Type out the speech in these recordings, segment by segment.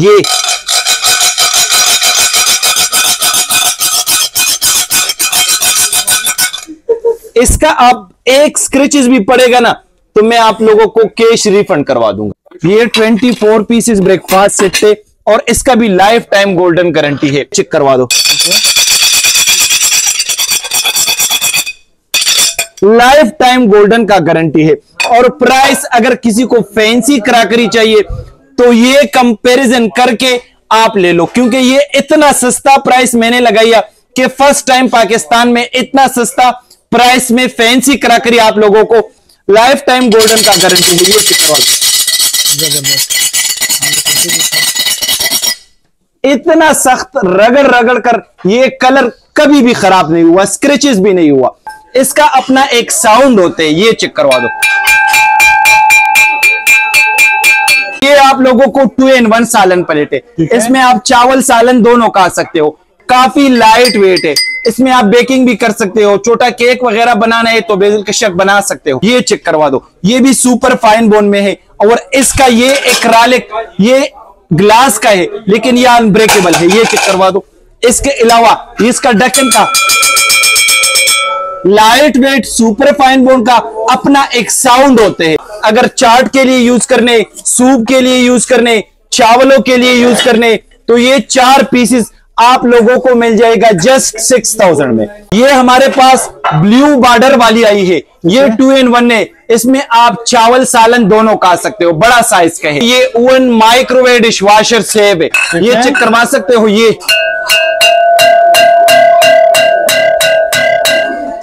ये इसका आप एक स्क्रेचेस भी पड़ेगा ना तो मैं आप लोगों को कैश रिफंड करवा दूँगा। ये 24 पीसेस ब्रेकफास्ट सेट थे और इसका भी लाइफ टाइम गोल्डन गारंटी है। चेक करवा दो। लाइफ टाइम गोल्डन का गारंटी है। और प्राइस अगर किसी को फैंसी क्राकरी चाहिए तो ये कंपैरिजन करके आप ले लो, क्योंकि ये इतना सस्ता प्राइस मैंने लगाया कि फ़र्स्ट टाइम पाकिस्तान में इतना सस्ता प्राइस में फैंसी क्राकरी आप लोगों को लाइफ टाइम गोल्डन का गारंटी है ये इतना सख्त रगड़ रगड़ कर ये कलर कभी भी खराब नहीं हुआ स्क्रेचेस भी नहीं हुआ। इसका अपना एक साउंड होते हैं, ये चेक करवा दो। आप लोगों को टू इन वन सालन प्लेट। है। इसमें आप चावल सालन दोनों खा सकते हो। काफ़ी लाइट वेट है। इसमें आप बेकिंग भी कर सकते हो। छोटा केक वगैरह बनाना है तो बेजल कशक बना सकते हो। ये चेक करवा दो। ये भी सुपर फाइन बोन में है। और इसका ये एक्रालिक ये ग्लास का है लेकिन ये अनब्रेकेबल है। ये चेक करवा दो। इसके अलावा इसका ढक्कन का light weight super fine bone का अपना एक साउंड होते हैं। अगर चाट के लिए यूज़ करने सूप के लिए यूज़ करने चावलों के लिए यूज़ करने तो ये चार पीसेस आप लोगों को मिल जाएगा जस्ट सिक्स थाउज़ेंड में। ये हमारे पास ब्लू बॉर्डर वाली आई है। ये टू इन वन है। इसमें आप चावल सालन दोनों खा सकते हो। बड़ा साइज़ का है। ये ओवन माइक्रोवेव डिश वॉशर सेब है ये चेक करवा सकते हो। ये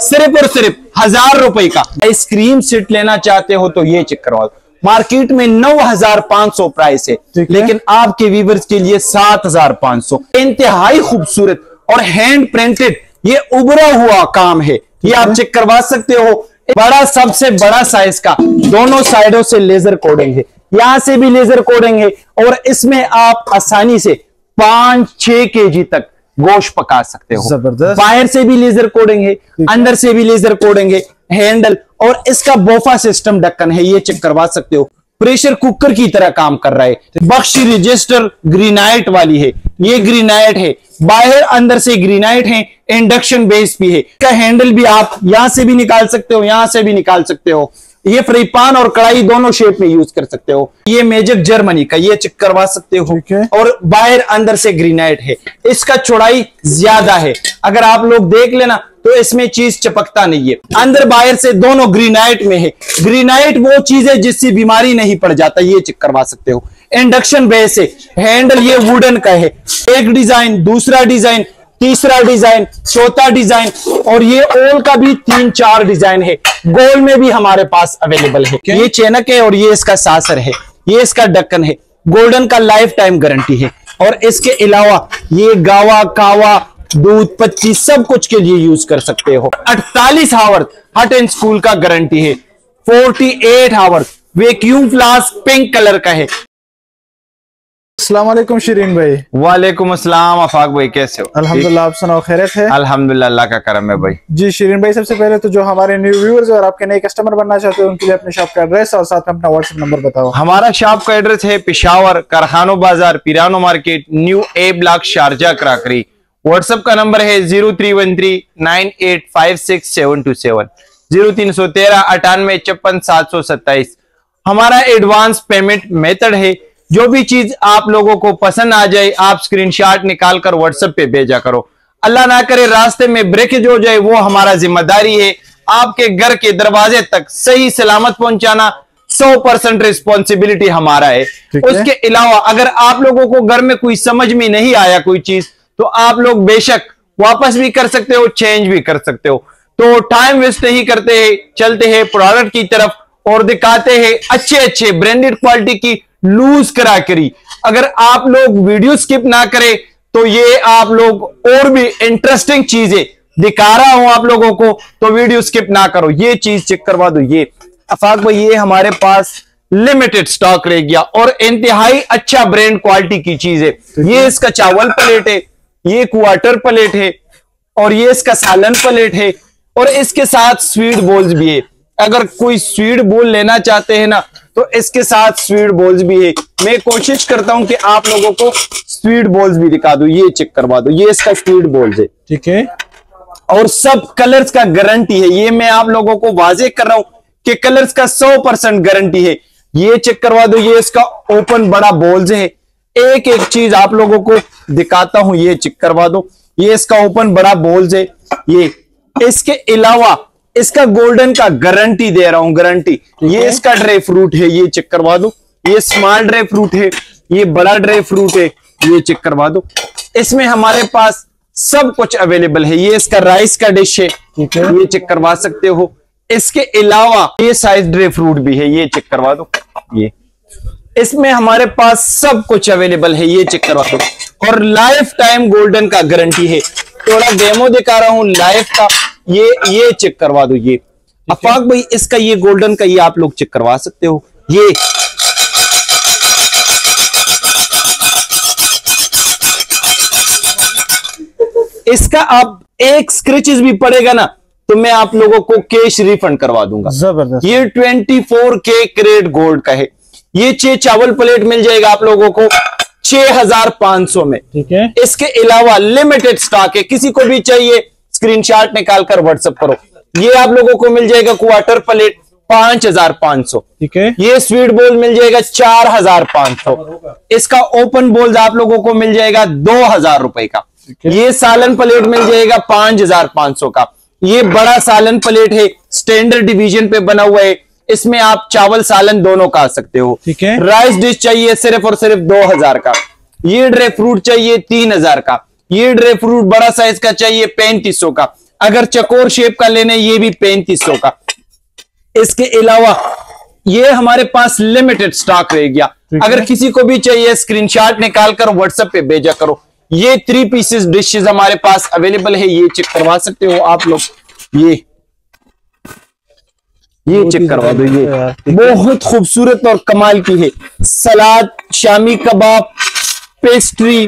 सिर्फ़ और सिर्फ़ हज़ार रुपए का। आइसक्रीम सेट लेना चाहते हो तो ये चेक करवा मार्केट में नौ हज़ार पाँच सौ प्राइस है लेकिन आपके व्यूवर्स के लिए सात हज़ार पाँच सौ। इंतहाई खूबसूरत और हैंड प्रिंटेड ये उभरा हुआ काम है। ये आप चेक करवा सकते हो। बड़ा सबसे बड़ा साइज़ का। दोनों साइडों से लेजर कोडिंग है। यहाँ से भी लेजर कोडिंग है और इसमें आप आसानी से पाँच छह के तक गोश्त पका सकते हो। ज़बरदस्त। बाहर से भी लेजर कोडिंग है अंदर से भी लेजर कोडिंग है हैंडल और इसका बोफा सिस्टम ढक्कन है ये चेक करवा सकते हो। प्रेशर कुकर की तरह काम कर रहा है। बख्श रजिस्टर ग्रीनाइट वाली है। ये ग्रीनाइट है। बाहर अंदर से ग्रीनाइट है इंडक्शन बेस भी है। इसका हैंडल भी आप यहाँ से भी निकाल सकते हो यहाँ से भी निकाल सकते हो। ये फ्री पान और कढ़ाई दोनों शेप में यूज़ कर सकते हो। ये मेजर जर्मनी का ये चेक करवा सकते हो। और बाहर अंदर से ग्रीनाइट है। इसका चौड़ाई ज़्यादा है। अगर आप लोग देख लेना तो इसमें चीज़ चपकता नहीं है। अंदर बाहर से दोनों ग्रीनाइट में है। ग्रीनाइट वो चीज़ है जिससे बीमारी नहीं पड़ जाता ये चेक करवा सकते हो। इंडक्शन बेस है। हैंडल ये वुडन का है। एक डिज़ाइन दूसरा डिज़ाइन तीसरा डिज़ाइन चौथा डिज़ाइन और ये ओल का भी तीन चार डिज़ाइन है। गोल में भी हमारे पास अवेलेबल है। ये चेनक है और ये इसका सासर है। ये इसका डक्कन है। गोल्डन का लाइफ टाइम गारंटी है। और इसके अलावा ये गावा कावा दूध पत्ती सब कुछ के लिए यूज़ कर सकते हो। 48 हावर हट एंड स्कूल का गारंटी है। 48 hour vacuum flask pink colour का है। वालेकुम शरीन भाई वालेकुम अस्सलाम अफाक भाई कैसे हो? अल्हम्दुलिल्लाह आप सुनाओ खैरियत है? अल्हम्दुलिल्लाह अल्लाह का करम है भाई। जी शरीन भाई सबसे पहले तो जो हमारे न्यू व्यूअर्स और आपके नए कस्टमर बनना चाहते हैं उनके लिए अपने शॉप का एड्रेस और साथ में अपना व्हाट्सएप नंबर बताओ। हमारा शॉप का एड्रेस है पिशावर कारखानो बाज़ार पिरानो market new A block Sharjah crockery. WhatsApp का नंबर है zero three one three nine eight five six seven two seven zero तीन सौ तेरह अठानवे छप्पन सात सौ सत्ताईस। हमारा एडवांस पेमेंट मेथड है जो भी चीज़ आप लोगों को पसंद आ जाए आप स्क्रीनशॉट निकाल कर व्हाट्सएप पे भेजा करो। अल्लाह ना करे रास्ते में ब्रेकेज हो जाए वो हमारा ज़िम्मेदारी है। आपके घर के दरवाजे तक सही सलामत पहुंचाना सौ परसेंट रिस्पॉन्सिबिलिटी हमारा है। है। उसके अलावा अगर आप लोगों को घर में कोई समझ में नहीं आया कोई चीज़ तो आप लोग बेशक वापस भी कर सकते हो चेंज भी कर सकते हो। तो टाइम वेस्ट नहीं करते हैं चलते हैं प्रोडक्ट की तरफ़ और दिखाते हैं अच्छे अच्छे ब्रांडेड क्वालिटी की लूज करा करी। अगर आप लोग वीडियो स्किप ना करें तो ये आप लोग और भी इंटरेस्टिंग चीज़ें दिखा रहा हूँ आप लोगों को तो वीडियो स्किप ना करो। ये चीज़ चेक करवा दो ये। अफाक भाई ये हमारे पास लिमिटेड स्टॉक रह गया और इंतहाई अच्छा ब्रांड क्वालिटी की चीज़ है। ये इसका चावल प्लेट है ये क्वार्टर प्लेट है और ये इसका सालन प्लेट है और इसके साथ स्वीट बोल्स भी है। अगर कोई स्वीट बोल लेना चाहते हैं ना तो इसके साथ स्वीट बॉल्स भी है। मैं कोशिश करता हूँ कि आप लोगों को स्वीट बॉल्स भी दिखा दूँ। ये चेक करवा दो। ये इसका स्वीट बॉल्स है। ठीक है। और सब कलर्स का गारंटी है। ये मैं आप लोगों को वाजे कर रहा हूँ कि कलर्स का 100 परसेंट गारंटी है। ये चेक करवा दो। ये इसका ओपन बड़ा बोल्स है। एक एक चीज़ आप लोगों को दिखाता हूँ। ये चेक करवा दो। ये इसका ओपन बड़ा बोल्स है। ये इसके अलावा इसका गोल्डन का गारंटी दे रहा हूँ गारंटी ये इसका ड्राई फ्रूट है ये चेक करवा दो। ये स्मॉल ड्राई फ्रूट है ये बड़ा ड्राई फ्रूट है ये चेक करवा दो। इसमें हमारे पास सब कुछ अवेलेबल है। ये इसका राइस का डिश है ये चेक करवा सकते हो। इसके अलावा ये साइज़ ड्राई फ्रूट भी है ये चेक करवा दो। ये। इसमें हमारे पास सब कुछ अवेलेबल है ये चेक करवा दो। और लाइफ टाइम गोल्डन का गारंटी है। थोड़ा डेमो दिखा रहा हूँ लाइफ का। ये ये चेक करवा दो ये। अफाक भाई इसका ये गोल्डन का ये आप लोग चेक करवा सकते हो। ये। इसका आप एक स्क्रेचेस भी पड़ेगा ना तो मैं आप लोगों को कैश रिफंड करवा दूँगा। ज़बरदस्त। ये 24 के क्रेड गोल्ड का है। ये छह चावल प्लेट मिल जाएगा आप लोगों को 6500 में। ठीक है। इसके अलावा लिमिटेड स्टॉक है किसी को भी चाहिए स्क्रीनशॉट निकाल कर व्हाट्सएप करो। ये आप लोगों को मिल जाएगा क्वार्टर प्लेट पाँच हज़ार पाँच सौ। ठीक है। ये स्वीट बोल मिल जाएगा चार हज़ार पाँच सौ। इसका ओपन बोल आप लोगों को मिल जाएगा दो हज़ार रुपए का। ये सालन प्लेट मिल जाएगा पाँच हज़ार पाँच सौ का। ये बड़ा सालन प्लेट है स्टैंडर्ड डिवीज़न पे बना हुआ है। इसमें आप चावल सालन दोनों खा सकते हो। ठीक है। राइस डिश चाहिए सिर्फ़ और सिर्फ़ दो हज़ार का। ये ड्राई फ्रूट चाहिए तीन हज़ार का। ये ड्राई फ्रूट बड़ा साइज़ का चाहिए पैंतीस सौ का। अगर चकोर शेप का लेने ये भी पैंतीस सौ का। इसके अलावा ये हमारे पास लिमिटेड स्टॉक रह गया। अगर किसी को भी चाहिए स्क्रीनशॉट निकाल कर व्हाट्सएप पे भेजा करो। ये थ्री पीसेस डिशेस हमारे पास अवेलेबल है ये चेक करवा सकते हो आप लोग। ये ये चेक करवा दो ये। बहुत खूबसूरत और कमाल की है। सलाद शामी कबाब पेस्ट्री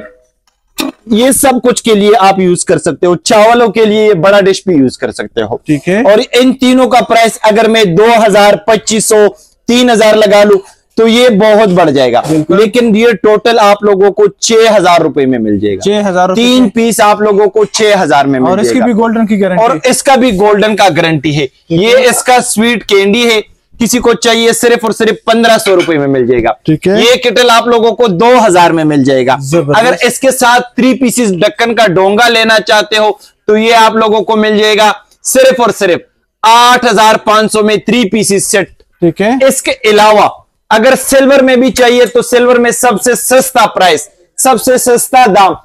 ये सब कुछ के लिए आप यूज़ कर सकते हो। चावलों के लिए ये बड़ा डिश भी यूज़ कर सकते हो। ठीक है। और इन तीनों का प्राइस अगर मैं दो हज़ार पच्चीस सौ तीन हज़ार लगा लू तो ये बहुत बढ़ जाएगा। लेकिन ये टोटल आप लोगों को छह हज़ार रुपए में मिल जाएगा। छह हज़ार तीन पीस आप लोगों को छह हज़ार में मिल और इसकी भी गोल्डन की गारंटी और इसका भी गोल्डन का गारंटी है। ये इसका स्वीट कैंडी है। किसी को चाहिए सिर्फ़ और सिर्फ़ पंद्रह सौ रुपए में मिल जाएगा। ठीक है। ये किटल आप लोगों को दो हज़ार में मिल जाएगा। अगर इसके साथ थ्री पीसेस ढक्कन का डोंगा लेना चाहते हो तो ये आप लोगों को मिल जाएगा सिर्फ़ और सिर्फ़ आठ हज़ार पाँच सौ में थ्री पीसेस सेट ठीक है। इसके अलावा अगर सिल्वर में भी चाहिए तो सिल्वर में सबसे सस्ता प्राइस सबसे सस्ता दाम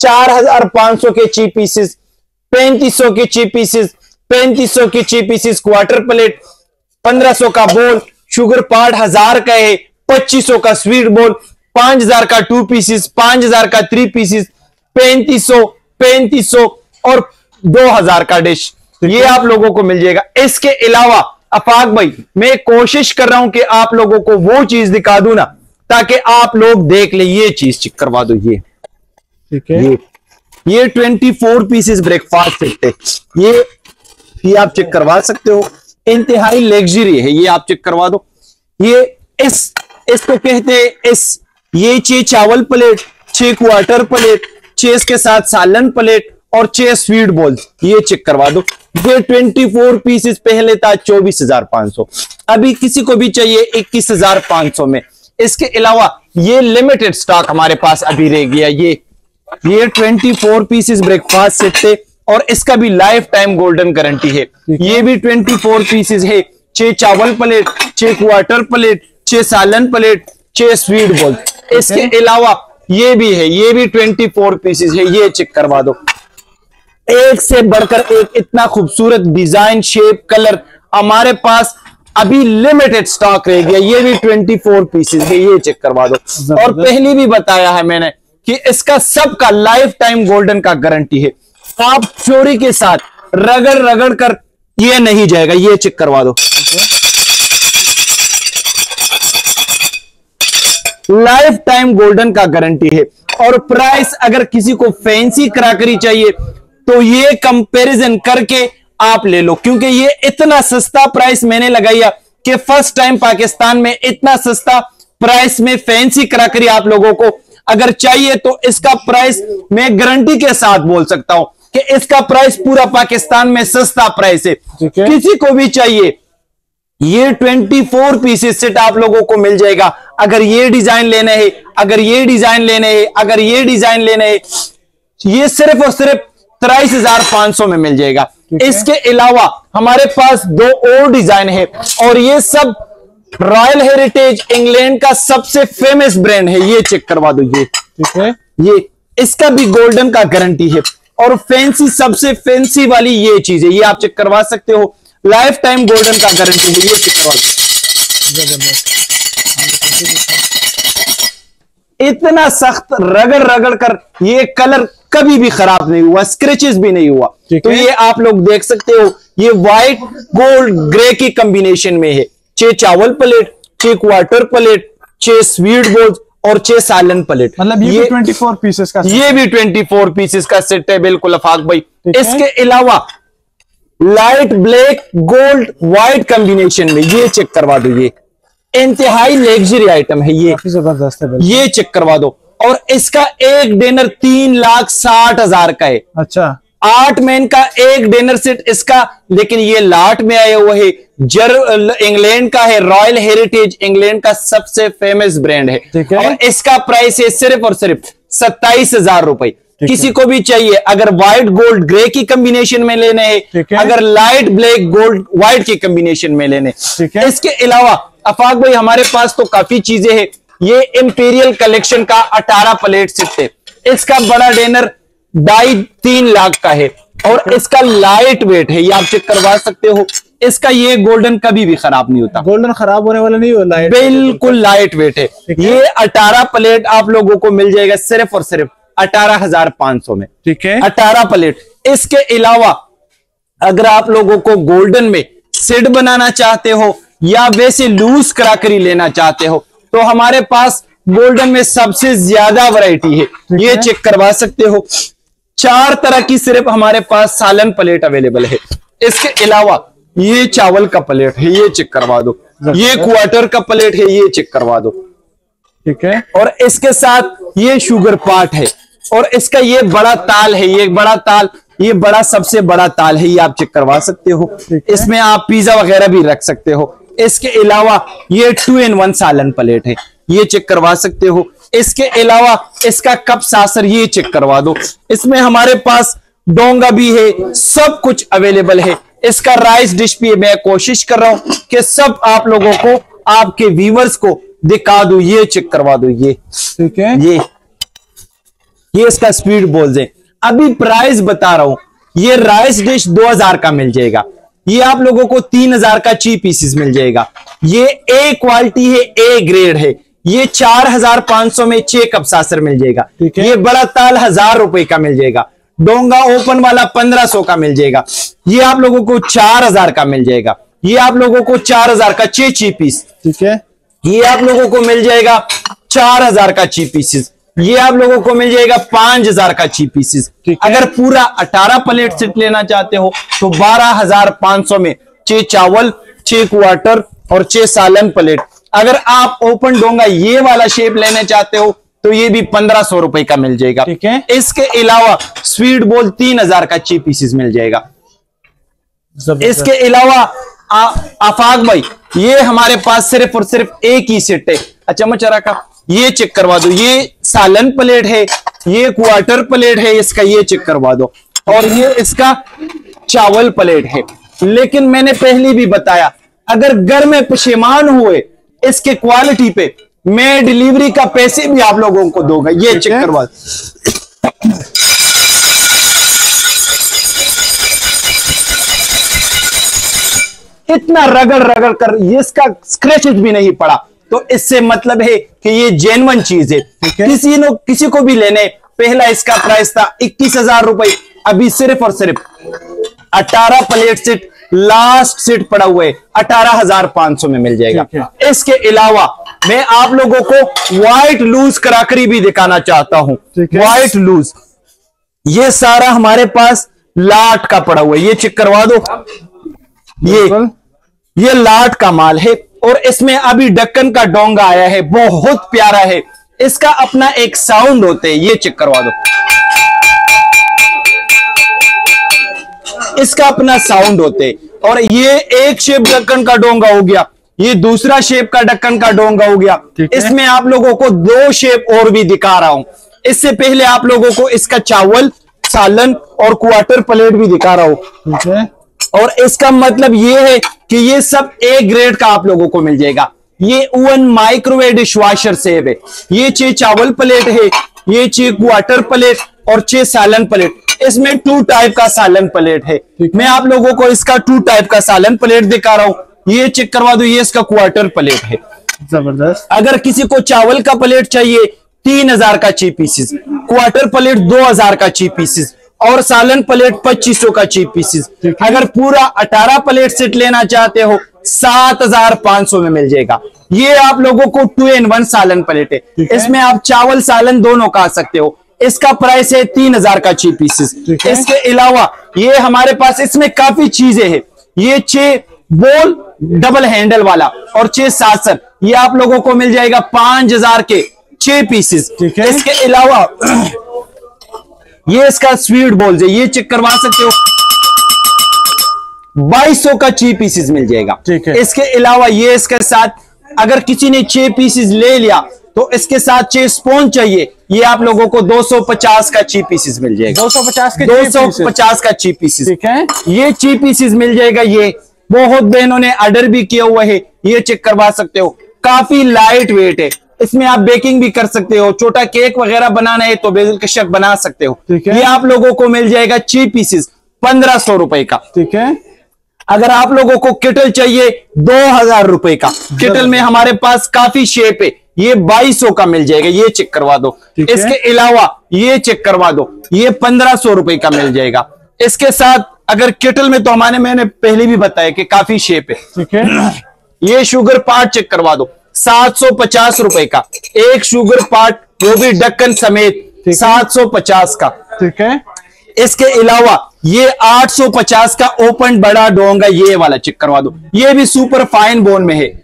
चार हज़ार पाँच सौ के ची पीसेस पैंतीस सौ के ची पीसेस पैंतीस सौ की ची पीसेस क्वार्टर प्लेट पंद्रह सौ का बोल शुगर पार्ट हज़ार का है पच्चीस सौ का स्वीट बोल पाँच हज़ार का टू पीसेस पाँच हज़ार का थ्री पीसेस पैंतीस सौ पैंतीस सौ और दो हज़ार का डिश ये आप लोगों को मिल जाएगा। इसके अलावा अफाक भाई मैं कोशिश कर रहा हूँ कि आप लोगों को वो चीज़ दिखा दू ना ताकि आप लोग देख ले ये चीज़ चेक करवा दो ये। ठीक है। ये ये 24 पीसेस ब्रेकफास्ट सेट है। ये ये आप चेक करवा सकते हो। इंतहाई लग्जरी है, ये आप चेक करवा दो। ये इस, इसको कहते हैं इस, ये छह चावल प्लेट छह क्वार्टर प्लेट छह इसके साथ सालन प्लेट और छह स्वीट बॉल्स ये चेक करवा दो। ये 24 पीसेस पहले था, चौबीस हज़ार पाँच सौ। अभी किसी को भी चाहिए इक्कीस हज़ार पाँच सौ में। इसके अलावा ये लिमिटेड स्टॉक हमारे पास अभी रह गया, ये ये 24 पीसेस ब्रेकफास्ट सेट थे। और इसका भी लाइफ टाइम गोल्डन गारंटी है। ये भी 24 पीसेज है। छह चावल प्लेट छह क्वार्टर प्लेट छह सालन प्लेट छह स्वीट बॉल इसके अलावा ये भी है ये भी 24 पीसेस है। ये चेक करवा दो। एक से बढ़कर एक इतना खूबसूरत डिज़ाइन शेप कलर हमारे पास अभी लिमिटेड स्टॉक रह गया। ये भी 24 पीसेस है। ये चेक करवा दो। और पहले भी बताया है मैंने कि इसका सबका लाइफ टाइम गोल्डन का गारंटी है। आप चोरी के साथ रगड़ रगड़ कर ये नहीं जाएगा, ये चेक करवा दो। लाइफ टाइम गोल्डन का गारंटी है। और प्राइस अगर किसी को फैंसी क्राकरी चाहिए तो ये कंपैरिजन करके आप ले लो, क्योंकि ये इतना सस्ता प्राइस मैंने लगाया कि फ़र्स्ट टाइम पाकिस्तान में इतना सस्ता प्राइस में फैंसी क्रॉकरी आप लोगों को अगर चाहिए तो इसका प्राइस मैं गारंटी के साथ बोल सकता हूँ। कि इसका प्राइस पूरा पाकिस्तान में सस्ता प्राइस है। किसी को भी चाहिए ये 24 पीसेस सेट आप लोगों को मिल जाएगा। अगर ये डिज़ाइन लेना है अगर ये डिज़ाइन लेने हैं अगर ये डिज़ाइन लेने हैं ये सिर्फ़ और सिर्फ़ तेईस हज़ार पाँच सौ में मिल जाएगा। इसके अलावा हमारे पास दो और डिज़ाइन है और ये सब रॉयल हेरिटेज इंग्लैंड का सबसे फ़ेमस ब्रांड है। ये चेक करवा दो ये। ठीक है। ये इसका भी गोल्डन का गारंटी है। और फैंसी सबसे फैंसी वाली ये चीज़ है ये आप चेक करवा सकते हो। लाइफ टाइम गोल्डन का गारंटी है ये चेक करवा इतना सख्त रगड़ रगड़ कर ये कलर कभी भी खराब नहीं हुआ स्क्रेचेस भी नहीं हुआ। तो ये आप लोग देख सकते हो ये व्हाइट गोल्ड ग्रे की कॉम्बिनेशन में है। छह चावल प्लेट छह क्वार्टर प्लेट छह स्वीट बोल्स और छह सालन प्लेट। मतलब ये ट्वेंटी फोर पीसेस का ये भी 24 पीसेस का सेट है बिल्कुल अफाक भाई। इसके अलावा light black gold white combination में ये चेक करवा दो ये। इंतहाई लग्जरी आइटम है ये। ज़बरदस्त है ये चेक करवा दो। और इसका एक डिनर तीन लाख साठ हज़ार का है। अच्छा। आठ मैन का एक डिनर सेट इसका लेकिन ये लाट में आया हुआ है। जर इंग्लैंड का है रॉयल हेरिटेज इंग्लैंड का सबसे फ़ेमस ब्रांड है। है। और इसका प्राइस है सिर्फ़ और सिर्फ़ सत्ताईस हज़ार रुपए। किसी को भी चाहिए अगर व्हाइट गोल्ड ग्रे की कॉम्बिनेशन में लेने हैं। अगर लाइट ब्लैक गोल्ड व्हाइट की कॉम्बिनेशन में लेने इसके अलावा अफाक भाई हमारे पास तो काफ़ी चीज़ें हैं। ये इंपीरियल कलेक्शन का 18 प्लेट सेट है। इसका बड़ा डिनर ढाई तीन लाख का है और इसका लाइट वेट है ये आप चेक करवा सकते हो। इसका ये गोल्डन कभी भी खराब नहीं होता। गोल्डन खराब होने वाला नहीं हो लाइट बिल्कुल लाइट वेट है। ये 18 प्लेट आप लोगों को मिल जाएगा सिर्फ़ और सिर्फ़ अठारह हज़ार पाँच सौ में। ठीक है। अठारह प्लेट इसके अलावा अगर आप लोगों को गोल्डन में सेट बनाना चाहते हो या वैसे लूज क्राकरी लेना चाहते हो तो हमारे पास गोल्डन में सबसे ज़्यादा वैरायटी है। ये चेक करवा सकते हो। चार तरह की सिर्फ़ हमारे पास सालन प्लेट अवेलेबल है। इसके अलावा ये चावल का प्लेट है ये चेक करवा दो। ये क्वार्टर का प्लेट है ये चेक करवा दो। ठीक है। और इसके साथ ये शुगर पार्ट है और इसका ये बड़ा ताल है ये बड़ा ताल ये बड़ा सबसे बड़ा ताल है ये आप चेक करवा सकते हो। इसमें आप पिज्जा वगैरह भी रख सकते हो। इसके अलावा ये टू इन वन सालन प्लेट है ये चेक करवा सकते हो। इसके अलावा इसका कप सासर ये चेक करवा दो। इसमें हमारे पास डोंगा भी है सब कुछ अवेलेबल है। इसका राइस डिश भी मैं कोशिश कर रहा हूँ कि सब आप लोगों को आपके व्यूवर्स को दिखा दू ये चेक करवा दो ये। ठीक है। ये। ये इसका स्पीड बोल है। अभी प्राइस बता रहा हूँ ये राइस डिश 2000 का मिल जाएगा। ये आप लोगों को 3000 का ची पीसेस मिल जाएगा। ये ए क्वालिटी है ए ग्रेड है। ये 4500 में छह कप सासर मिल जाएगा। ये बड़ा ताल हज़ार रुपए का मिल जाएगा। डोंगा ओपन वाला 1500 का मिल जाएगा। ये आप लोगों को 4000 का मिल जाएगा। ये आप लोगों को 4000 का छह ची पीस ठीक है। ये आप लोगों को मिल जाएगा चार हज़ार का ची पीसेस ये आप लोगों को मिल जाएगा पाँच हज़ार का ची पीसेस अगर पूरा अठारह प्लेट सेट लेना चाहते हो तो बारह हज़ार पाँच सौ में छह चावल छह क्वार्टर और छह सालन प्लेट अगर आप ओपन डोंगा ये वाला शेप लेना चाहते हो तो ये भी पंद्रह सौ रुपए का मिल जाएगा। ठीक है। इसके अलावा स्वीट बोल तीन हज़ार का ची पीसेस मिल जाएगा। इसके अलावा आफाक भाई ये हमारे पास सिर्फ़ और सिर्फ़ एक ही सेट है। अच्छा मचरा का ये चेक करवा दो। ये सालन प्लेट है ये क्वार्टर प्लेट है इसका ये चेक करवा दो। और ये इसका चावल प्लेट है। लेकिन मैंने पहले भी बताया अगर घर में पशेमान हुए इसके क्वालिटी पे मैं डिलीवरी का पैसे भी आप लोगों को दूँगा। ये चेक करवा। इतना रगड़ रगड़ कर ये इसका स्क्रैचेज भी नहीं पड़ा। तो इससे मतलब है कि ये जेनवन चीज़ है। किसी ने किसी को भी लेने पहला इसका प्राइस था इक्कीस हज़ार रुपए। अभी सिर्फ़ और सिर्फ़ अठारह प्लेट सेट लास्ट सेट पड़ा हुआ है अठारह हज़ार पाँच सौ में मिल जाएगा। इसके अलावा मैं आप लोगों को व्हाइट लूज कराकरी भी दिखाना चाहता हूँ। व्हाइट लूज ये सारा हमारे पास लाट का पड़ा हुआ है। ये चेक करवा दो। ये ये लाट का माल है और इसमें अभी डक्कन का डोंगा आया है बहुत प्यारा है। इसका अपना एक साउंड होते है ये चेक करवा दो। इसका अपना साउंड होते। और ये एक शेप ढक्कन का डोंगा हो गया। ये दूसरा शेप का ढक्कन का डोंगा हो गया। इसमें आप लोगों को दो शेप और भी दिखा रहा हूँ। इससे पहले आप लोगों को इसका चावल सालन और क्वार्टर प्लेट भी दिखा रहा हूँ। ठीक है। और इसका मतलब ये है कि ये सब ए ग्रेड का आप लोगों को मिल जाएगा। ये ओवन माइक्रोवेव डिशवाशर सेब है। ये छह चावल प्लेट है। ये छह क्वार्टर प्लेट और छह सालन प्लेट इसमें टू टाइप का सालन प्लेट है। मैं आप लोगों को इसका टू टाइप का सालन प्लेट दिखा रहा हूँ। ये चेक करवा दो ये इसका क्वार्टर प्लेट है। ज़बरदस्त। अगर किसी को चावल का प्लेट चाहिए तीन हज़ार का ची पीसेस क्वार्टर प्लेट दो हज़ार का ची पीसेस और सालन प्लेट पच्चीस सौ का ची पीसेस अगर पूरा अठारह प्लेट सेट लेना चाहते हो सात हज़ार पाँच सौ में मिल जाएगा। ये आप लोगों को टू इन वन सालन प्लेट है। इसमें आप चावल सालन दोनों खा सकते हो। इसका प्राइस है तीन हज़ार का ची पीसेस इसके अलावा ये हमारे पास इसमें काफ़ी चीज़ें हैं। ये छह बोल डबल हैंडल वाला और छह सासर ये आप लोगों को मिल जाएगा पाँच हज़ार के छह पीसेस इसके अलावा ये इसका स्वीट बोल है। ये चेक करवा सकते हो। बाईस सौ का छह पीसेस मिल जाएगा। ठीक है। इसके अलावा ये इसके साथ अगर किसी ने छह पीसेस ले लिया तो इसके साथ छह स्पोन चाहिए। ये आप लोगों को 250 का छह पीसेस मिल जाएगा। 250 के दो छह सौ pieces। पचास का चीप पीसेस ठीक है। ये चीप पीसेस मिल जाएगा ये। बहुत बहनों ने ऑर्डर भी किया हुआ है। ये चेक करवा सकते हो। काफ़ी लाइट वेट है। इसमें आप बेकिंग भी कर सकते हो। छोटा केक वगैरह बनाना है तो बेशक बना सकते हो। ठीक है। ये आप लोगों को मिल जाएगा चीप पीसेस पंद्रह सौ रुपए का। ठीक है। अगर आप लोगों को किटल चाहिए दो हज़ार रुपए का। किटल में हमारे पास काफ़ी शेप है। ये बाईस सौ का मिल जाएगा ये चेक करवा दो। इसके अलावा ये चेक करवा दो ये पंद्रह सौ रुपए का मिल जाएगा। इसके साथ अगर किटल में तो हमारे मैंने पहले भी बताया कि काफ़ी शेप है। ठीक है। ये शुगर पार्ट चेक करवा दो सात सौ पचास रुपए का। एक शुगर पार्ट वो भी डक्कन समेत सात सौ पचास का। ठीक है। इसके अलावा ये 850 का ओपन बड़ा डोंगा ये वाला चेक करवा दो। ये भी सुपर फाइन बोन में है।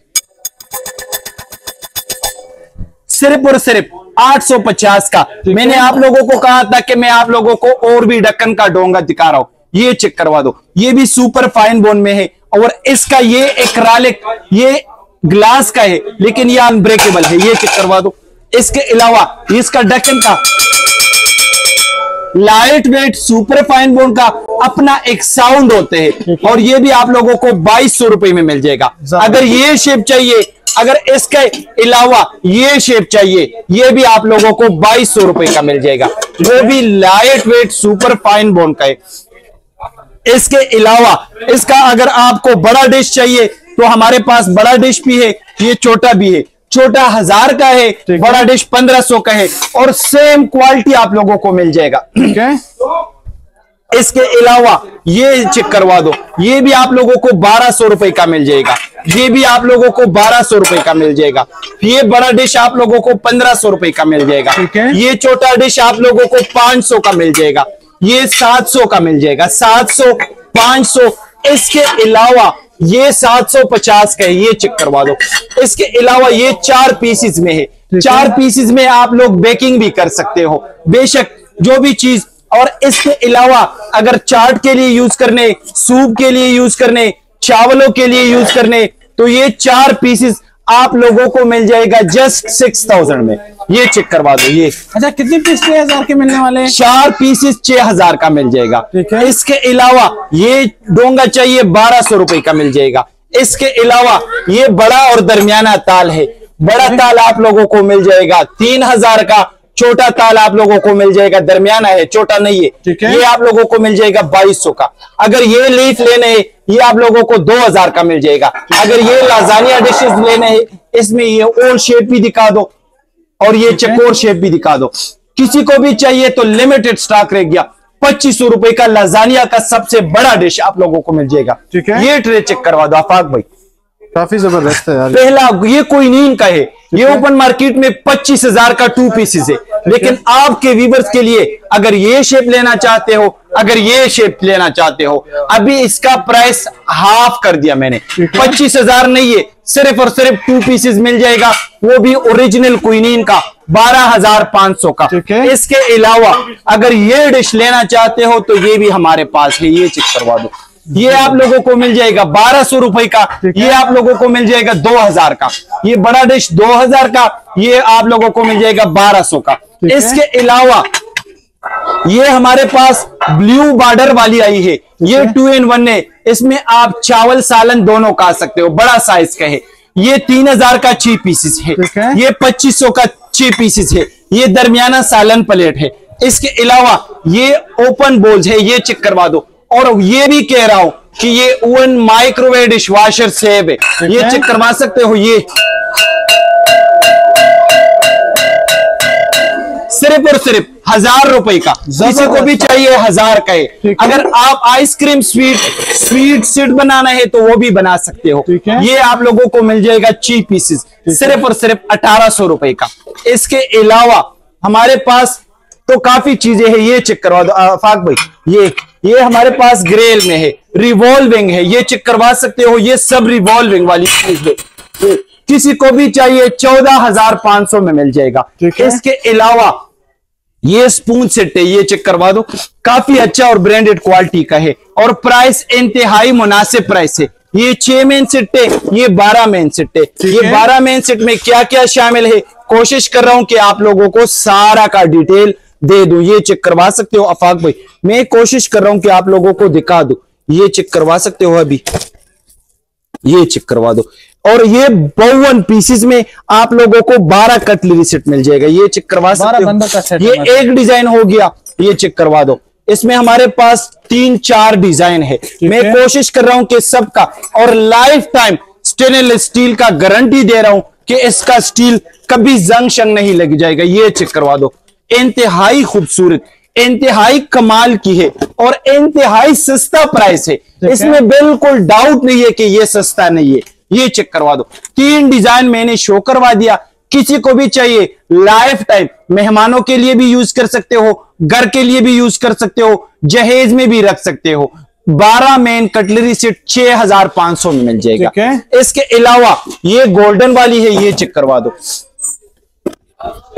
सिर्फ़ और सिर्फ़ 850 का। मैंने आप लोगों को कहा था कि मैं आप लोगों को और भी ढक्कन का डोंगा दिखा रहा हूँ। ये चेक करवा दो। ये भी सुपर फाइन बोन में है और इसका ये एक्रालिक ये ग्लास का है लेकिन ये अनब्रेकेबल है। ये चेक करवा दो। इसके अलावा इसका ढक्कन का light weight super fine bone का अपना एक साउंड होते हैं और ये भी आप लोगों को बाईस सौ रुपए में मिल जाएगा। अगर ये शेप चाहिए अगर इसके अलावा ये शेप चाहिए ये भी आप लोगों को बाईस सौ रुपए का मिल जाएगा। वो भी light weight super fine bone का है। इसके अलावा इसका अगर आपको बड़ा डिश चाहिए तो हमारे पास बड़ा डिश भी है ये छोटा भी है। छोटा हज़ार का है है। बड़ा डिश पंद्रह सौ का है। और सेम क्वालिटी आप लोगों को मिल जाएगा। ठीक है। इसके अलावा ये चेक करवा दो। ये भी आप लोगों को बारह सौ रुपए का मिल जाएगा। ये भी आप लोगों को बारह सौ रुपए का मिल जाएगा। ये बड़ा डिश आप लोगों को पंद्रह सौ रुपए का मिल जाएगा। ये छोटा डिश आप लोगों को पाँच सौ का मिल जाएगा। ये सात सौ का मिल जाएगा। सात सौ पाँच सौ। इसके अलावा ये सात सौ पचास का है ये चेक करवा दो। इसके अलावा ये चार पीसेस में है। चार पीसेस में आप लोग बेकिंग भी कर सकते हो। बेशक जो भी चीज़ और इसके अलावा अगर चाट के लिए यूज़ करने सूप के लिए यूज़ करने चावलों के लिए यूज़ करने तो ये चार पीसेस आप लोगों को मिल जाएगा जस्ट सिक्स थाउज़ेंड में। ये चेक करवा दो ये। अच्छा कितने पीस छह हज़ार के मिलने वाले हैं? चार पीसेस छह हज़ार का मिल जाएगा। ठीक है। इसके अलावा ये डोंगा चाहिए बारह सौ रुपए का मिल जाएगा। इसके अलावा ये बड़ा और दरमियाना ताल है। बड़ा ताल आप लोगों को मिल जाएगा तीन हज़ार का। छोटा ताल आप लोगों को मिल जाएगा दरमियाना है छोटा नहीं है। ठीक है। ये आप लोगों को मिल जाएगा बाईस सौ का। अगर ये लीफ लेने हैं ये आप लोगों को दो हज़ार का मिल जाएगा। अगर ये लाजानिया डिशेस लेने हैं इसमें ये ओल शेप भी दिखा दो और ये चकोर शेप भी दिखा दो। किसी को भी चाहिए तो लिमिटेड स्टॉक रह गया। पच्चीस सौ रुपए का लाजानिया का सबसे बड़ा डिश आप लोगों को मिल जाएगा। ठीक है। ये ट्रे चेक करवा दो आफाक भाई। काफ़ी ज़बरदस्त है यार। पहला ये कोई नींद का है। ये ओपन मार्केट में पच्चीस हज़ार का टू पीसेस है। लेकिन आपके व्यूवर्स के लिए अगर ये शेप लेना चाहते हो अगर ये शेप लेना चाहते हो अभी इसका प्राइस हाफ़ कर दिया मैंने। पच्चीस हज़ार नहीं है सिर्फ़ और सिर्फ़ टू पीसेस मिल जाएगा। वो भी ओरिजिनल क्वीनीन का बारह हज़ार पाँच सौ का। इसके अलावा अगर ये डिश लेना चाहते हो तो ये भी हमारे पास है। ये चेक करवा दो। ये आप लोगों को मिल जाएगा बारह सौ रुपए का ये आप लोगों को मिल जाएगा दो हज़ार का। ये बड़ा डिश दो हज़ार का ये आप लोगों को मिल जाएगा बारह सौ का। इसके अलावा ये हमारे पास ब्लू बॉर्डर वाली आई है। ये टू इन वन है। इसमें आप चावल सालन दोनों का सकते हो। बड़ा साइज़ का है। ये तीन हज़ार का छह पीसेस है। ये पच्चीस सौ का छह पीसेस है। ये दरमियाना सालन प्लेट है। इसके अलावा ये ओपन बोल्स है। ये चेक करवा दो। और ये भी कह रहा हूँ कि ये ओवन माइक्रोवेव डिश वॉशर सेब है। ये चेक करवा सकते हो ये। सिर्फ़ और सिर्फ़ हज़ार रुपए का। किसी को भी चाहिए हज़ार का है। अगर आप ice cream sweet sweet seat बनाना है तो वो भी बना सकते हो। ये आप लोगों को मिल जाएगा चीप पीसेस सिर्फ़ और सिर्फ़ अठारह सौ रुपए का। इसके अलावा हमारे पास तो काफ़ी चीज़ें हैं। ये चेक करवा दो। आफाक भाई ये। ये हमारे पास ग्रेल में है रिवॉल्विंग है ये चेक करवा सकते हो ये सब रिवॉल्विंग वाली चीज़ है। किसी को भी चाहिए चौदह हज़ार पाँच सौ में मिल जाएगा। इसके अलावा ये स्पून सेट है ये चेक करवा दो। काफ़ी अच्छा और ब्रांडेड क्वालिटी का है। और प्राइस इंतहाई मुनासिब प्राइस है। ये छह मेन सेट है ये बारह मेन सेट है। ये बारह मेन सेट में क्या क्या शामिल है? कोशिश कर रहा हूँ कि आप लोगों को सारा का डिटेल दे दूँ ये चेक करवा सकते हो अफाक भाई। मैं कोशिश कर रहा हूँ कि आप लोगों को दिखा दूँ। ये चेक करवा सकते हो अभी। ये चेक करवा दो। और ये बावन पीसेस में आप लोगों को 12 कटलरी सेट मिल जाएगा। ये चेक करवा सकते का हो सेट ये एक डिज़ाइन हो गया। ये चेक करवा दो। इसमें हमारे पास तीन चार डिज़ाइन है। मैं कोशिश कर रहा हूँ कि सबका और लाइफ टाइम स्टेनलेस स्टील का गारंटी दे रहा हूँ कि इसका स्टील कभी जंग शंग नहीं लग जाएगा। ये चेक करवा दो। इंतहाई खूबसूरत इंतहाई कमाल की है और इंतहाई सस्ता प्राइस है। इसमें बिल्कुल डाउट नहीं है कि ये सस्ता नहीं है। ये चेक करवा दो। तीन डिज़ाइन मैंने शो करवा दिया। किसी को भी चाहिए लाइफ टाइम मेहमानों के लिए भी यूज़ कर सकते हो घर के लिए भी यूज़ कर सकते हो जहेज में भी रख सकते हो। बारह मेन कटलरी सेट छह हज़ार पाँच सौ में मिल जाएगा। इसके अलावा ये गोल्डन वाली है ये चेक करवा दो।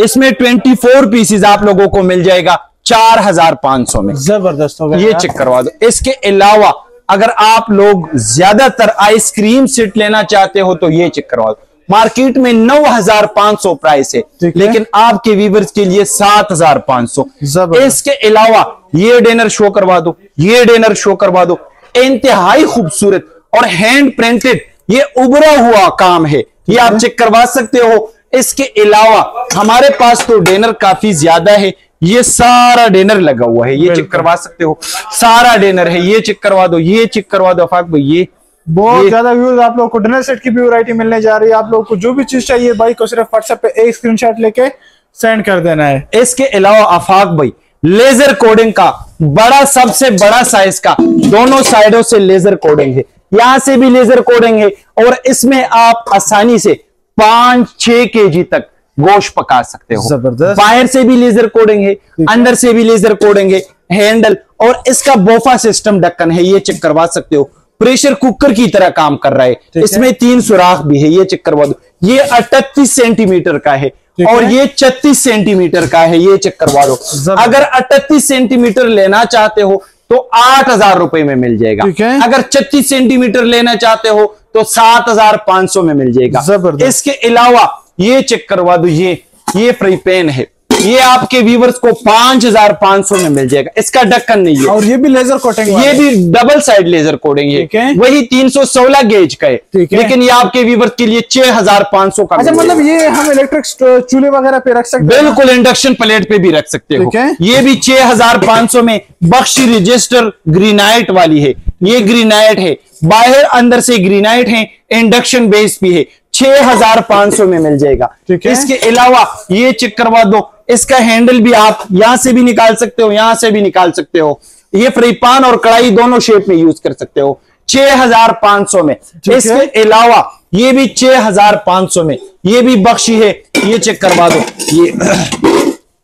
इसमें 24 पीसेस आप लोगों को मिल जाएगा चार हज़ार पाँच सौ में। ज़बरदस्त हो गया ये चेक करवा दो। इसके अलावा अगर आप लोग ज़्यादातर आइसक्रीम सेट लेना चाहते हो तो ये चेक करवा दो। मार्केट में नौ हज़ार पाँच सौ प्राइस है। लेकिन आपके व्यूवर्स के लिए सात हज़ार पाँच सौ। ज़बरदस्त। इसके अलावा ये डिनर शो करवा दो ये डिनर शो करवा दो। इंतहाई खूबसूरत और हैंड प्रिंटेड ये उभरा हुआ काम है। ये आप चेक करवा सकते हो। इसके अलावा हमारे पास तो डेनर काफ़ी ज़्यादा है। ये सारा डेनर लगा हुआ है। ये चेक। करवा सकते हो। सारा डिनर है। ये चेक करवा दो ये चेक करवा दो। अफाक भाई ये बहुत ज़्यादा व्यूज़ आप लोग को डिनर सेट की भी वैरायटी मिलने जा रही है। आप लोग को जो भी चीज़ चाहिए भाई को सिर्फ़ व्हाट्सएप पे एक स्क्रीनशॉट लेके सेंड कर देना है। इसके अलावा आफाक भाई लेजर कोडिंग का बड़ा सबसे बड़ा साइज़ का दोनों साइडों से लेजर कोडिंग है। यहाँ से भी लेजर कोडिंग है और इसमें आप आसानी से पाँच छह केजी तक गोश्त पका सकते हो। ज़बरदस्त। बाहर से भी लेजर कोडिंग है अंदर से भी लेजर कोडिंग है हैंडल और इसका बोफा सिस्टम ढक्कन है ये चेक करवा सकते हो। प्रेशर कुकर की तरह काम कर रहा है। इसमें तीन सुराख भी है ये चेक करवा दो। ये अठतीस सेंटीमीटर का है और ये छत्तीस सेंटीमीटर का है ये चेक करवा दो। अगर अठतीस सेंटीमीटर लेना चाहते हो तो आठ हज़ार रुपए में मिल जाएगा। अगर छत्तीस सेंटीमीटर लेना चाहते हो तो सात हज़ार पाँच सौ में मिल जाएगा। इसके अलावा ये चेक करवा दो ये ये फ्री पेन है। ये आपके व्यूवर्स को पाँच हज़ार पाँच सौ में मिल जाएगा। इसका ढक्कन नहीं है। और ये भी लेजर कोटिंग ये भी डबल साइड लेजर कोडिंग ठीक है। वही 316 गेज का है। लेकिन ये आपके व्यूवर्स के लिए 6500 का अच्छा मिल जाएगा। मतलब ये हम इलेक्ट्रिक चूल्हे वगैरह पे रख सकते बिल्कुल इंडक्शन प्लेट पे भी रख सकते हो। ये भी 6500 में बख्श रजिस्टर ग्रीनाइट वाली है। ये ग्रीनाइट है। बाहर अंदर से ग्रीनाइट है इंडक्शन बेस भी है। 6500 में मिल जाएगा। ठीक है। इसके अलावा ये चेक करवा दो। इसका हैंडल भी आप यहाँ से भी निकाल सकते हो यहाँ से भी निकाल सकते हो। ये फ्रीपान और कढ़ाई दोनों शेप में यूज़ कर सकते हो। 6500 में। इसके अलावा ये भी छह हज़ार पाँच सौ में। ये भी बख्शी है। ये चेक करवा दो। ये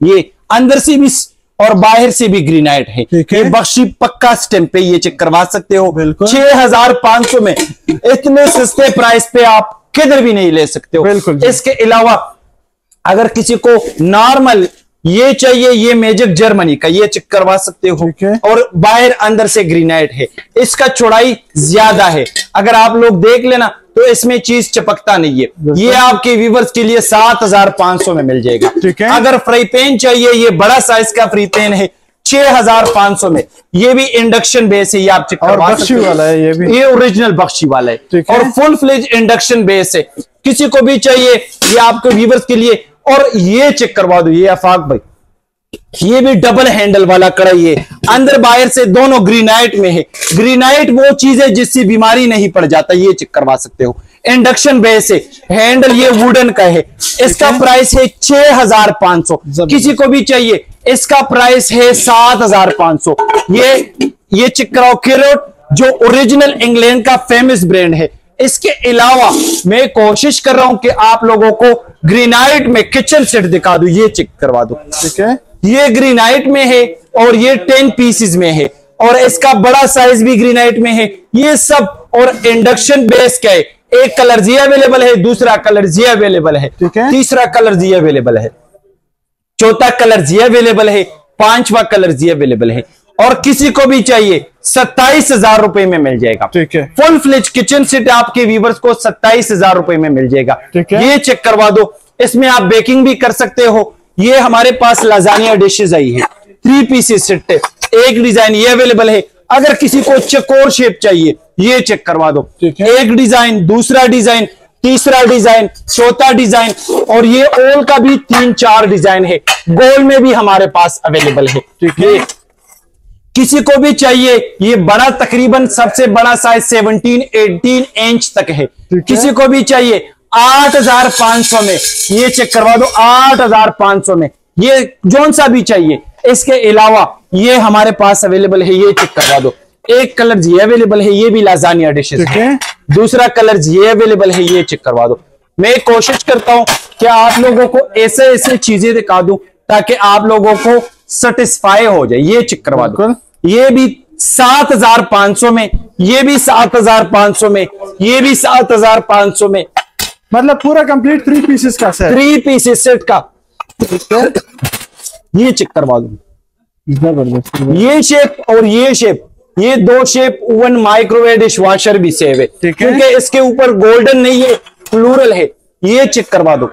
ये अंदर से भी और बाहर से भी ग्रीनाइट है। ये बख्शी पक्का स्टैंप पे ये चेक करवा सकते हो। बिल्कुल। छह हज़ार पाँच सौ में इतने सस्ते प्राइस पे आप किधर भी नहीं ले सकते हो। बिल्कुल इसके अलावा अगर किसी को नॉर्मल ये चाहिए ये मेजर जर्मनी का ये चेक करवा सकते हो। और बाहर अंदर से ग्रीनाइट है। इसका चौड़ाई ज़्यादा है। अगर आप लोग देख लेना तो इसमें चीज़ चपकता नहीं है। ये आपके व्यूवर्स के लिए सात हज़ार पाँच सौ में मिल जाएगा। ठीक है। अगर फ्राई पैन चाहिए ये बड़ा साइज़ का फ्री पैन है छह हज़ार पाँच सौ में। ये भी इंडक्शन बेस है ये आप चेक और करवा बख्शी सकते हो। वाला है ये भी। ये ओरिजिनल बख्शी वाला है। और फुल फ्लेज इंडक्शन बेस है। किसी को भी चाहिए ये आपके व्यूवर्स के लिए और ये चेक करवा दो ये आफाक भाई। ये भी डबल हैंडल वाला कढ़ाई है अंदर बाहर से दोनों ग्रीनाइट में है। ग्रीनाइट वो चीज़ है जिससे बीमारी नहीं पड़ जाता ये चेक करवा सकते हो। इंडक्शन बेस है हैंडल ये वुडन का है। इसका प्राइस है। छह हज़ार पाँच सौ। किसी को भी चाहिए इसका प्राइस है सात हज़ार पाँच सौ। ये ये चेक कराओ किरोट जो ओरिजिनल इंग्लैंड का फ़ेमस ब्रांड है। इसके अलावा मैं कोशिश कर रहा हूँ कि आप लोगों को ग्रीनाइट में किचन सेट दिखा दूँ ये चेक करवा दो। ठीक है। ये ग्रीनाइट में है और ये टेन पीसेस में है और इसका बड़ा साइज़ भी ग्रीनाइट में है। ये सब और इंडक्शन बेस का है? एक कलर जी अवेलेबल है दूसरा कलर जी अवेलेबल है। ठीक है। तीसरा कलर जी अवेलेबल है। चौथा कलर जी अवेलेबल है। पांचवा कलर जी अवेलेबल है। और किसी को भी चाहिए सत्ताईस हज़ार रुपए में मिल जाएगा। ठीक है। फुल फ्लिज किचन सेट आपके व्यूवर्स को सत्ताईस हज़ार रुपए में मिल जाएगा। ठीक है। ये चेक करवा दो। इसमें आप बेकिंग भी कर सकते हो। ये हमारे पास लाजानिया डिशेज आई है। थ्री पीसेस सेट एक डिज़ाइन ये अवेलेबल है। अगर किसी को चकोर शेप चाहिए ये चेक करवा दो। एक डिज़ाइन दूसरा डिज़ाइन तीसरा डिज़ाइन चौथा डिज़ाइन और ये ओल का भी तीन चार डिज़ाइन है। गोल में भी हमारे पास अवेलेबल है। ठीक है। किसी को भी चाहिए ये बड़ा तकरीबन सबसे बड़ा साइज़ 17 18 इंच तक है। किसी को भी चाहिए 8500 में ये चेक करवा दो 8500 में। ये जोन सा भी चाहिए। इसके अलावा ये हमारे पास अवेलेबल है ये चेक करवा दो। एक कलर ये अवेलेबल है ये भी लाजानिया ठीक है। दूसरा कलर ये अवेलेबल है ये चेक करवा दो। मैं कोशिश करता हूँ कि आप लोगों को ऐसे ऐसे चीज़ें दिखा दूँ ताकि आप लोगों को सेटिस्फाई हो जाए। ये चेक करवा दो। ये भी सात हज़ार पाँच सौ में ये भी सात हज़ार पाँच सौ में ये भी सात हज़ार पाँच सौ में। मतलब पूरा कंप्लीट थ्री पीसेस का सेट थ्री पीसेस सेट का। ये चेक करवा दो। ये शेप और ये शेप ये दो shape one microwave dish washer भी सेव है। क्योंकि इसके ऊपर गोल्डन नहीं है फ्लोरल है। ये चेक करवा दो।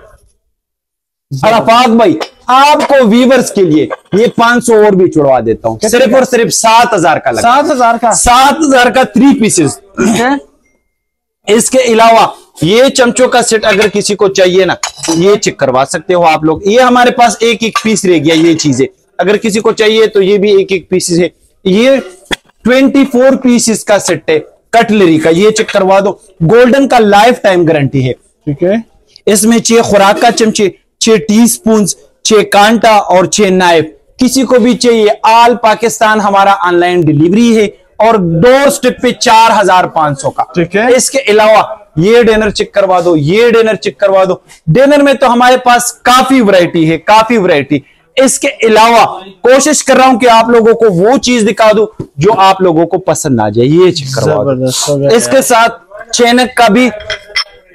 अरफात भाई आपको वीवर्स के लिए ये 500 और भी छुड़वा देता हूँ। सिर्फ़ और सिर्फ़ सात हज़ार का सात हज़ार का? सात हज़ार का थ्री पीसेस इसके अलावा ये चमचों का सेट अगर किसी को चाहिए ना ये चेक करवा सकते हो आप लोग। ये हमारे पास एक एक पीस रह गया ये चीज़ें। अगर किसी को चाहिए तो ये भी एक एक पीसेस है। ये 24 पीसेस का सेट है कटलरी का। ये चेक करवा दो। गोल्डन का लाइफ टाइम गारंटी है। ठीक है। इसमें छह खुराक का चमचे छह टी स्पून छह कांटा और छह नाइफ किसी को भी चाहिए आल पाकिस्तान हमारा ऑनलाइन डिलीवरी है और डोर स्टेप पे चार हज़ार पाँच सौ का। ठीक है। इसके अलावा ये डिनर चेक करवा दो ये डिनर चेक करवा दो। डिनर में तो हमारे पास काफ़ी वैरायटी है काफ़ी वैरायटी इसके अलावा कोशिश कर रहा हूँ कि आप लोगों को वो चीज़ दिखा दूँ जो आप लोगों को पसंद आ जाए ये चेक करवा दो। इसके साथ चैनक का भी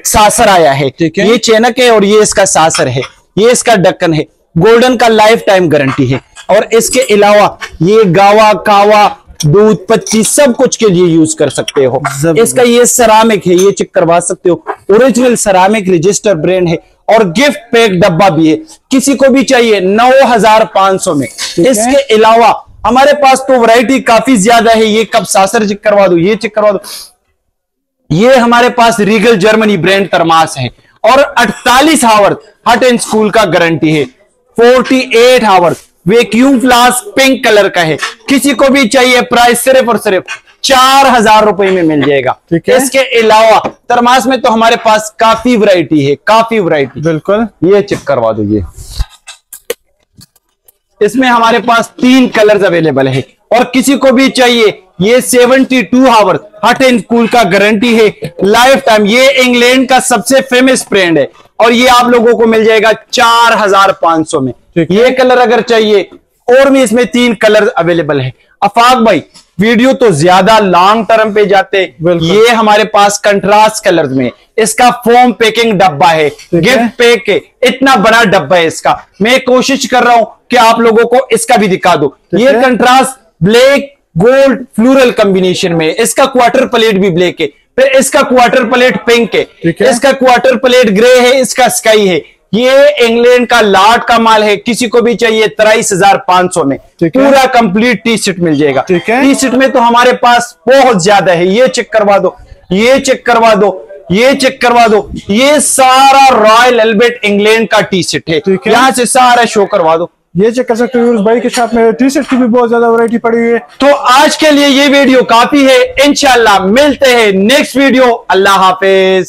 सासर आया है। ठीक है। ये चैनक है और ये इसका सासर है ये इसका डक्कन है। गोल्डन का लाइफ टाइम गारंटी है। और इसके अलावा ये गावा कावा दूध पच्ची सब कुछ के लिए यूज़ कर सकते हो। इसका ये सरामिक है ये चेक करवा सकते हो। ओरिजिनल सरामिक रजिस्टर ब्रांड है। और गिफ्ट पैक डब्बा भी है। किसी को भी चाहिए नौ हज़ार पाँच सौ में। इसके अलावा हमारे पास तो वैरायटी काफ़ी ज़्यादा है। ये कब सासर चेक करवा दो ये चेक करवा दो। ये हमारे पास रीगल जर्मनी ब्रांड तरमास है। और 48 आवर हट एंड स्कूल का गारंटी है। 48 hour vacuum flask pink colour का है। किसी को भी चाहिए प्राइस सिर्फ़ और सिर्फ़ चार हज़ार रुपए में मिल जाएगा। ठीक है। इसके अलावा तरमास में तो हमारे पास काफ़ी वैरायटी है काफ़ी वैरायटी बिल्कुल। ये चेक करवा दो ये इसमें हमारे पास तीन कलर्स अवेलेबल है। और किसी को भी चाहिए ये 72 two hour hot and cool का गारंटी है। लाइफ टाइम ये इंग्लैंड का सबसे फ़ेमस ब्रांड है। और ये आप लोगों को मिल जाएगा चार हज़ार पाँच सौ में। ये कलर अगर चाहिए और भी इसमें तीन कलर अवेलेबल है। अफाक भाई वीडियो तो ज़्यादा लॉन्ग टर्म पे जाते। ये हमारे पास कंट्रास्ट कलर में इसका फोम पैकिंग डब्बा है। गिफ्ट पैक है। इतना बड़ा डब्बा है इसका। मैं कोशिश कर रहा हूँ कि आप लोगों को इसका भी दिखा दो। ये। Contrast black gold floral combination में इसका क्वार्टर प्लेट भी ब्लैक है। फिर इसका क्वार्टर प्लेट पिंक है। है। इसका क्वार्टर प्लेट ग्रे है इसका स्काई है। ये इंग्लैंड का लाट का माल है। किसी को भी चाहिए तेईस हज़ार पाँच सौ में। पूरा कंप्लीट टी शर्ट मिल जाएगा। टी शर्ट में तो हमारे पास बहुत ज़्यादा है। ये चेक करवा दो। ये चेक करवा दो। ये चेक करवा दो। ये सारा रॉयल एल्बर्ट इंग्लैंड का टी शर्ट है। यहाँ से सारा शो करवा दो। ये चेक कर सकते हो भाई के साथ में टी शर्ट की भी बहुत ज़्यादा वैरायटी पड़ी हुई है। तो आज के लिए ये वीडियो काफ़ी है। इनशाला मिलते हैं नेक्स्ट वीडियो अल्लाह हाफिज।